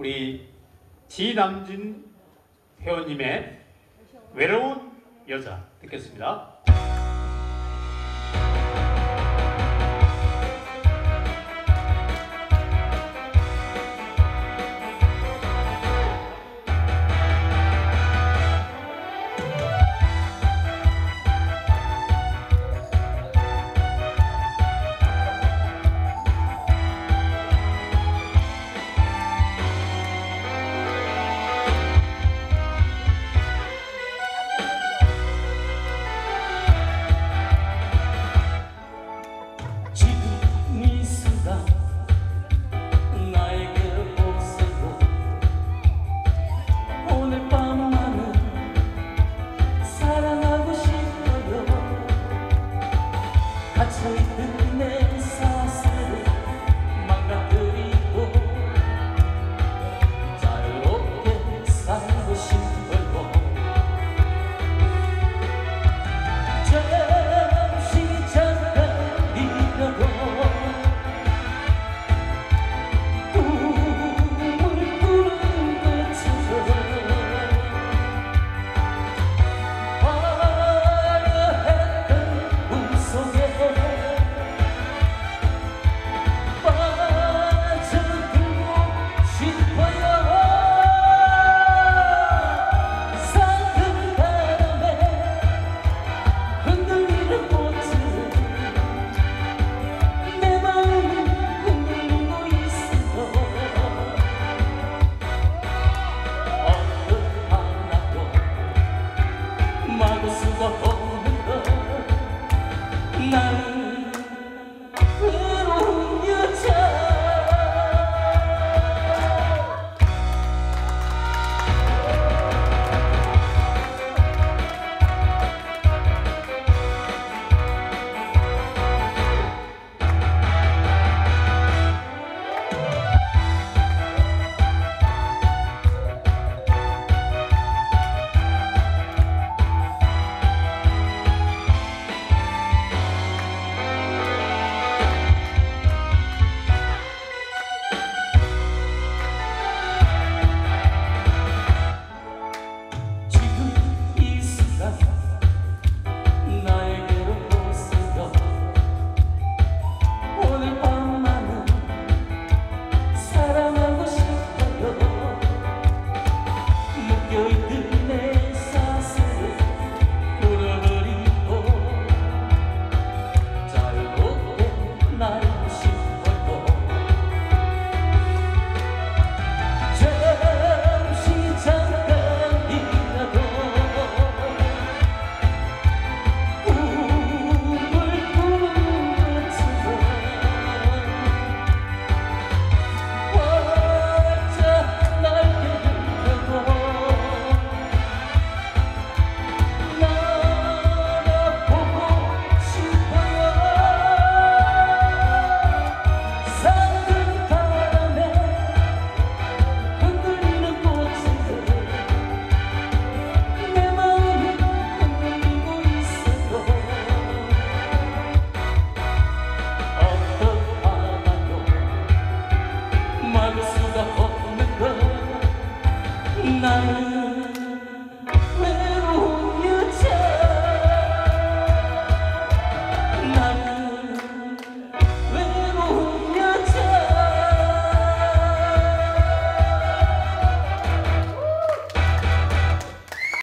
우리 지남진 회원님의 외로운 여자 듣겠습니다. 아차 있는 내 삶.